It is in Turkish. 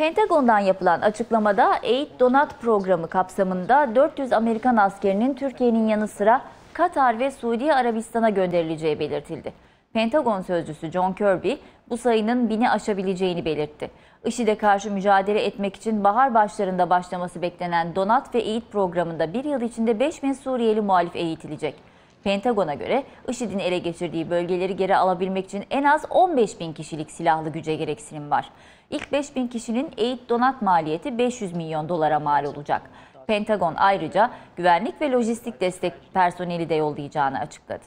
Pentagon'dan yapılan açıklamada Eğit Donat programı kapsamında 400 Amerikan askerinin Türkiye'nin yanı sıra Katar ve Suudi Arabistan'a gönderileceği belirtildi. Pentagon sözcüsü John Kirby bu sayının bini aşabileceğini belirtti. IŞİD'e karşı mücadele etmek için bahar başlarında başlaması beklenen Donat ve Eğit programında bir yıl içinde 5000 Suriyeli muhalif eğitilecek. Pentagon'a göre IŞİD'in ele geçirdiği bölgeleri geri alabilmek için en az 15 bin kişilik silahlı güce gereksinim var. İlk 5 bin kişinin eğit donat maliyeti 500 milyon dolara mal olacak. Pentagon ayrıca güvenlik ve lojistik destek personeli de yollayacağını açıkladı.